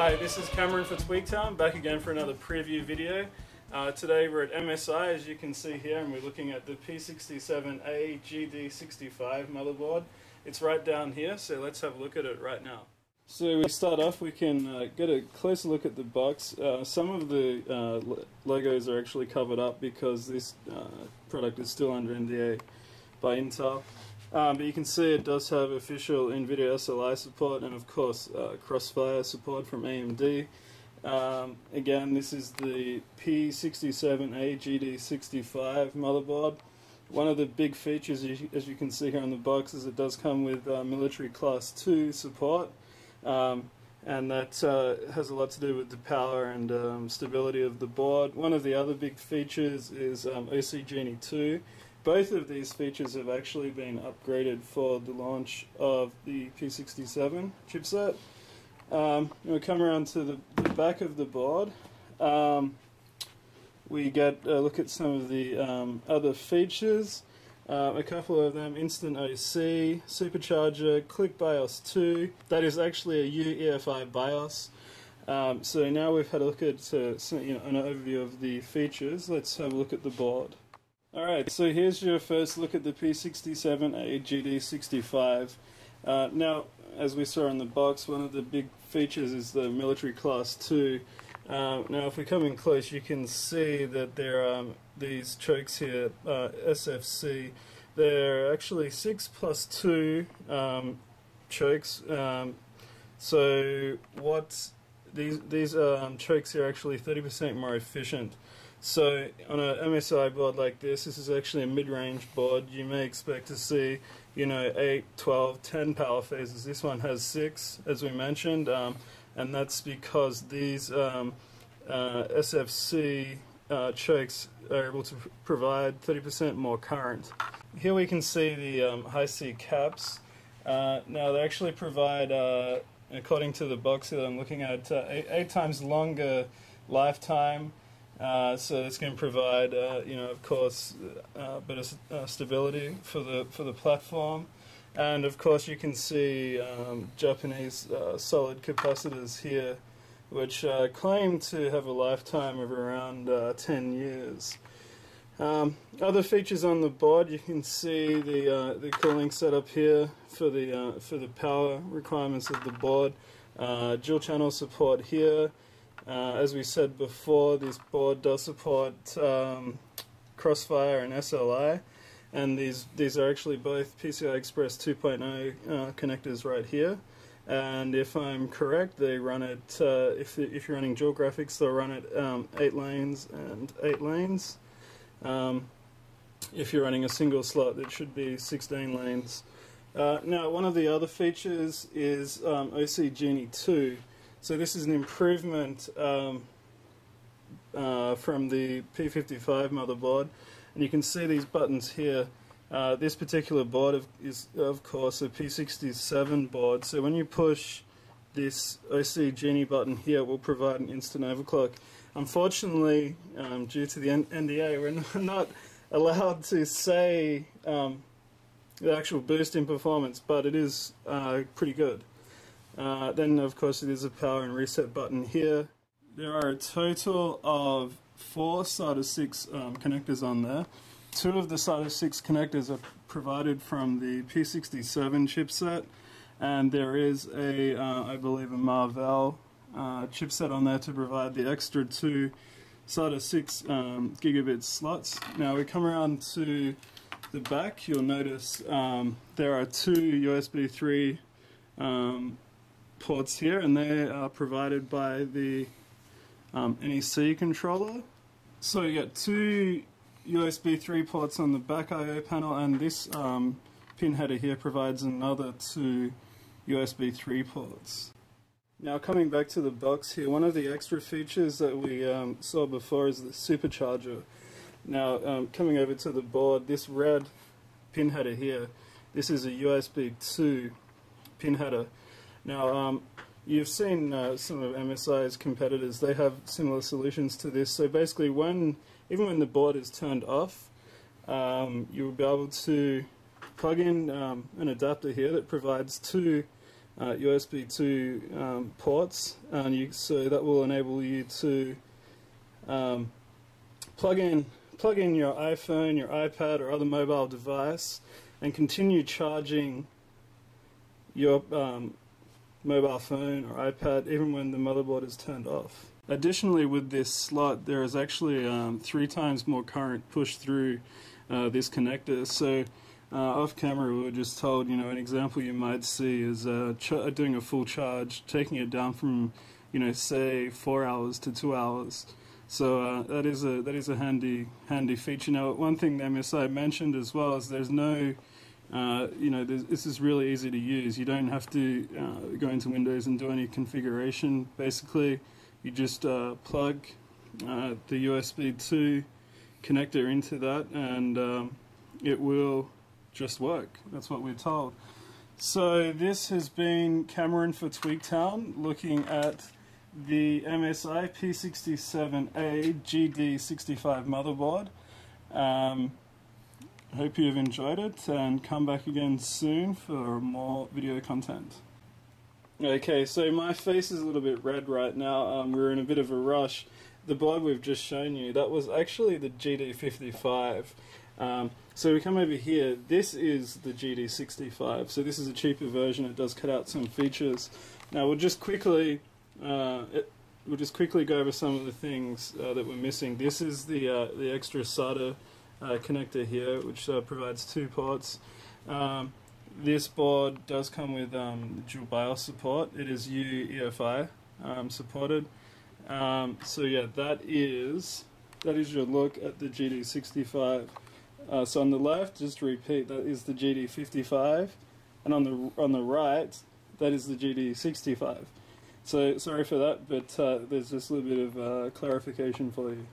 Hi, this is Cameron for Tweaktown, back again for another preview video. Uh, today we're at MSI, as you can see here, and we're looking at the P67A GD65 motherboard. It's right down here, so let's have a look at it right now. So we start off, we can uh, get a closer look at the box. Uh, some of the uh, logos are actually covered up because this uh, product is still under NDA by Intel. Um, but you can see it does have official NVIDIA SLI support and of course uh, Crossfire support from AMD. Um, again, this is the P67A GD65 motherboard. One of the big features, as you can see here on the box, is it does come with uh, military class 2 support. Um, and that uh, has a lot to do with the power and um, stability of the board. One of the other big features is um, OC Genie 2. Both of these features have actually been upgraded for the launch of the P67 chipset. Um, we come around to the, the, back of the board. Um, we get a look at some of the um, other features. Uh, a couple of them, Instant OC, Supercharger, Click BIOS 2. That is actually a UEFI BIOS. Um, so now we've had a look at uh, you know, an overview of the features. Let's have a look at the board. Alright, so here's your first look at the P67A GD65. Uh, now, as we saw in the box, one of the big features is the military class 2. Uh, now, if we come in close, you can see that there are these chokes here, uh, SFC. They're actually 6 plus 2 um, chokes. Um, so, what these these um, chokes are actually 30% more efficient. So on a MSI board like this, this is actually a mid-range board. You may expect to see, you know, 8, 12, 10 power phases. This one has 6, as we mentioned, um, and that's because these um, uh, SFC uh, chokes are able to provide 30% more current. Here we can see the um, Hi-C caps. Uh, now they actually provide, uh, according to the box that I'm looking at, uh, eight, eight times longer lifetime uh, so it's going to provide, uh, you know, of course, uh, better uh, stability for the for the platform, and of course you can see um, Japanese uh, solid capacitors here, which uh, claim to have a lifetime of around 10 years. Um, other features on the board, you can see the the cooling setup here for the for the power requirements of the board. dual channel support here. Uh, as we said before, this board does support um, Crossfire and SLI, and these these are actually both PCI Express 2.0 uh, connectors right here. And if I'm correct, they run it. Uh, if if you're running dual graphics, they'll run it um, eight lanes and eight lanes. Um, if you're running a single slot, it should be 16 lanes. Uh, now, one of the other features is um, OC Genie 2. So this is an improvement um, uh, from the P55 motherboard. And you can see these buttons here. Uh, this particular board is, of course, a P67 board. So when you push this OC Genie button here, it will provide an instant overclock. Unfortunately, um, due to the NDA, we're not allowed to say um, the actual boost in performance, but it is uh, pretty good. Uh, then of course there's a power and reset button here. There are a total of four SATA 6 um, connectors on there. Two of the SATA 6 connectors are provided from the P67 chipset and there is a, uh, I believe a Marvell uh, chipset on there to provide the extra two SATA 6 um, gigabit slots. Now we come around to the back, you'll notice um, there are two USB 3 um, ports here, and they are provided by the um, NEC controller. So you get two USB 3 ports on the back I.O. panel, and this um, pin header here provides another two USB 3 ports. Now coming back to the box here, one of the extra features that we um, saw before is the supercharger. Now um, coming over to the board, this red pin header here, this is a USB 2 pin header now, um, you've seen uh, some of MSI's competitors, they have similar solutions to this. So basically, when even when the board is turned off, um, you will be able to plug in um, an adapter here that provides two uh, USB 2 um, ports, and you, so that will enable you to um, plug in plug in your iPhone, your iPad, or other mobile device, and continue charging your um, mobile phone or iPad even when the motherboard is turned off. Additionally, with this slot, there is actually um, three times more current pushed through uh, this connector. So, uh, off camera, we were just told, you know, an example you might see is uh, doing a full charge, taking it down from, you know, say four hours to two hours. So uh, that is a that is a handy handy feature. Now, one thing MSI mentioned as well is there's no uh, you know, this is really easy to use. You don't have to uh, go into Windows and do any configuration. Basically, you just uh, plug uh, the USB 2 connector into that and um, it will just work. That's what we're told. So this has been Cameron for Tweaktown looking at the MSI P67A GD65 motherboard. Um, hope you've enjoyed it and come back again soon for more video content. Okay, so my face is a little bit red right now. Um, we're in a bit of a rush. The board we've just shown you, that was actually the GD55. Um, so we come over here, this is the GD65. So this is a cheaper version, it does cut out some features. Now we'll just quickly, uh, it, we'll just quickly go over some of the things uh, that we're missing. This is the, uh, the extra SATA connector here, which uh, provides two ports. Um, this board does come with um, dual BIOS support. It is UEFI um, supported. Um, so yeah, that is that is your look at the GD65. Uh, so on the left, just to repeat, that is the GD55, and on the on the right, that is the GD65. So sorry for that, but uh, there's just a little bit of uh, clarification for you.